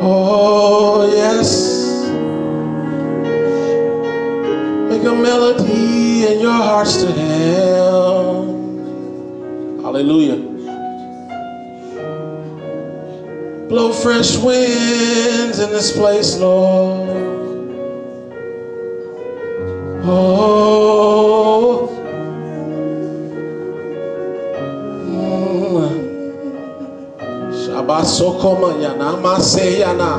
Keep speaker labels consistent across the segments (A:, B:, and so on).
A: Oh, yes. Make a melody in your hearts to Him. Hallelujah. Blow fresh winds in this place, Lord. Oh. Shabasokoma yana mase yana.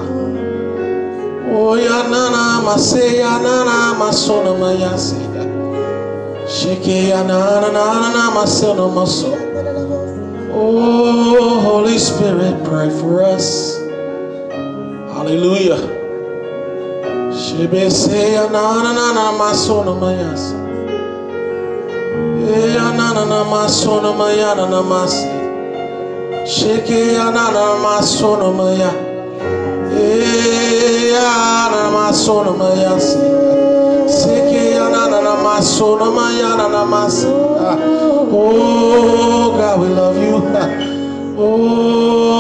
A: Oh yana na mase yana na masona mayase. Shike yana na na na masona maso. Oh Holy Spirit, pray for us. Hallelujah. Shebe se yana na na na masona mayase. Yana na na masona mayana na mase. Sheke anana masono maya. Eh anana masono maya. Seke anana masono maya anana mas. Oh God, we love you. Oh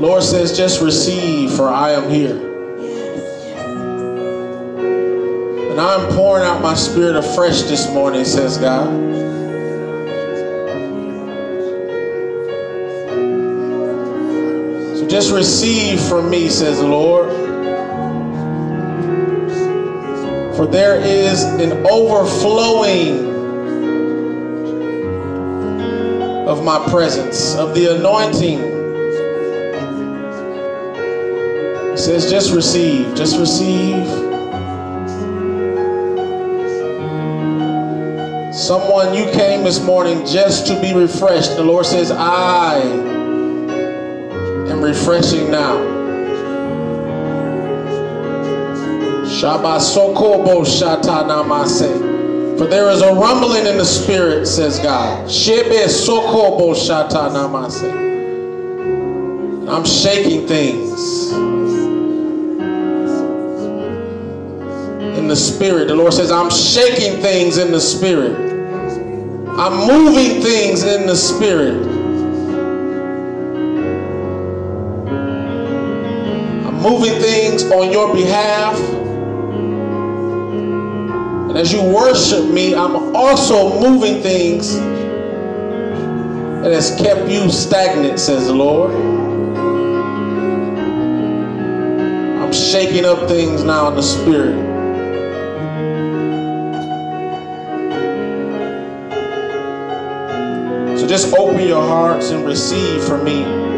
B: Lord
A: says, just receive, for I am here. And I'm pouring out my spirit afresh this morning, says God. So just receive from me, says the Lord. For there is an overflowing of my presence, of the anointing. He says, just receive, just receive. Someone, you came this morning just to be refreshed. The Lord says, I am refreshing now. Shabasokobo shatanamase. For there is a rumbling in the spirit, says God. I'm shaking things in the spirit. The Lord says, I'm shaking things in the spirit. I'm moving things in the spirit. I'm moving things on your behalf. And as you worship me, I'm also moving things that has kept you stagnant, says the Lord. I'm shaking up things now in the spirit. So just open your hearts and receive from me.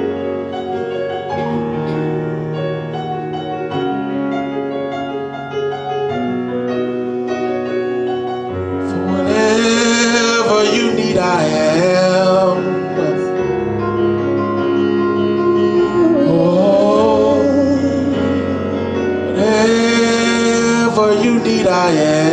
A: Am. Oh, whatever you need, I am.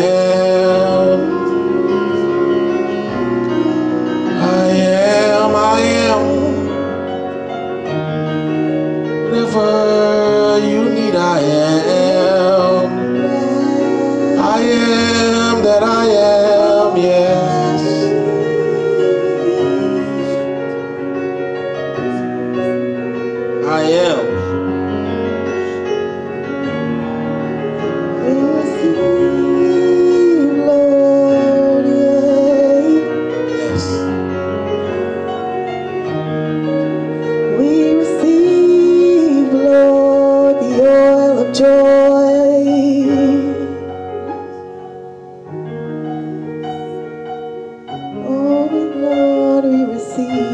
A: see.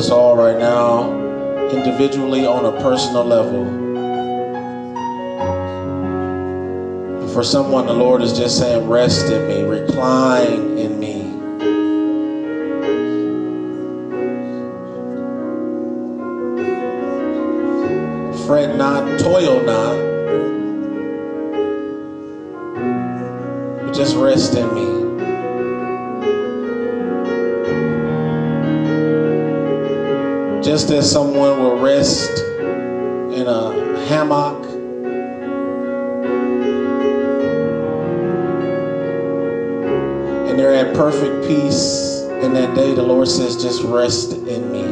A: Us all right now, individually on a personal level. For someone, the Lord is just saying, rest in me, recline in me. Fret not, toil not, but just rest in me. Just as someone will rest in a hammock and they're at perfect peace in that day, the Lord says, just rest in me.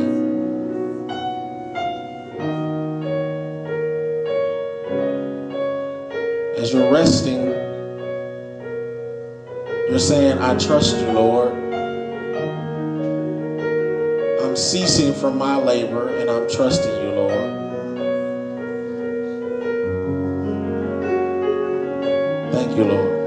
A: As you're resting, you're saying, I trust you, Lord. Ceasing from my labor and I'm trusting you, Lord. Thank you, Lord.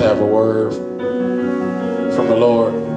A: have a word from the Lord.